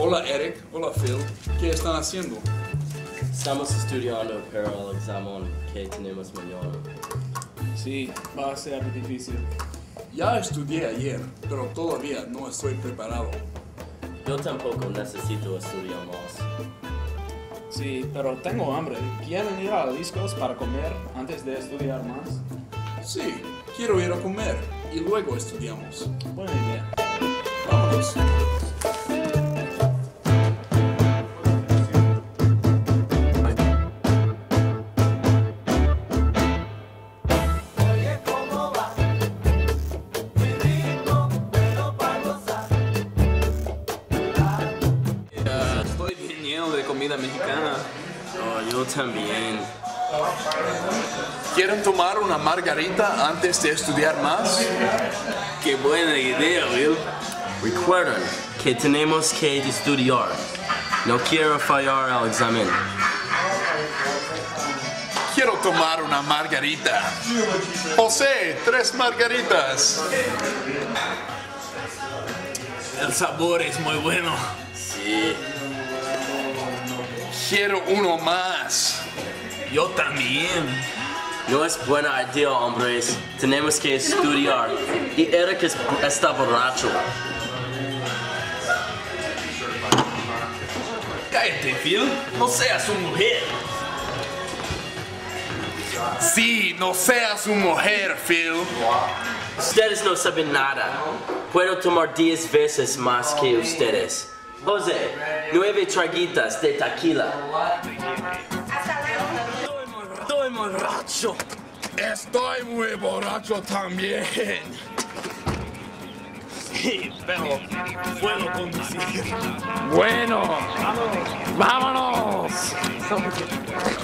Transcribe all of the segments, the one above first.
Hola Eric, hola Phil, ¿qué están haciendo? Estamos estudiando para el examen que tenemos mañana. Sí, va a ser difícil. Ya estudié ayer, pero todavía no estoy preparado. Yo tampoco necesito estudiar más. Sí, pero tengo hambre. ¿Quieren ir a discos para comer antes de estudiar más? Sí, quiero ir a comer y luego estudiamos. Buena idea. Vámonos. Comida mexicana. Oh, yo también. ¿Quieren tomar una margarita antes de estudiar más? Qué buena idea, Will. Recuerden que tenemos que estudiar. No quiero fallar al examen. Quiero tomar una margarita. José, tres margaritas. El sabor es muy bueno. Sí. Quiero uno más. Yo también. No es buena idea, hombres. Tenemos que estudiar. Y Eric es- está borracho. Cállate, Phil. No seas su mujer. Sí, no seas una mujer, Phil. Ustedes no saben nada. Puedo tomar 10 veces más que ustedes. José, nueve traguitas de tequila. Estoy borracho. Estoy muy borracho también. Sí, pero puedo conducir. Bueno, vámonos. Dale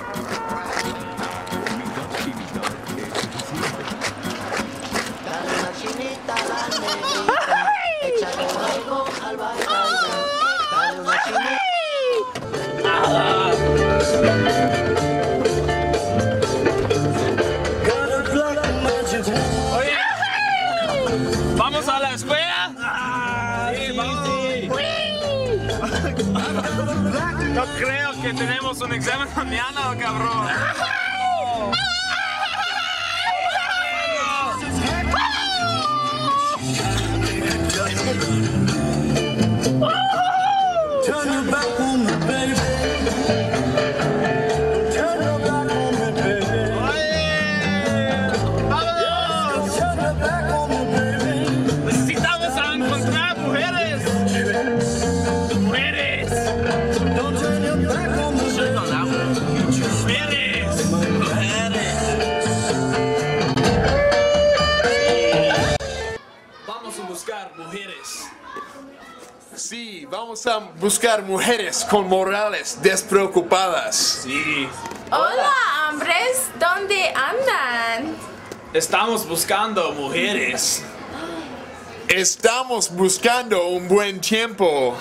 No creo que tenemos un examen mañana, cabrón. buscar mujeres. Sí, vamos a buscar mujeres con morales despreocupadas. Sí. Hola, hombres, ¿dónde andan? Estamos buscando mujeres. Estamos buscando un buen tiempo.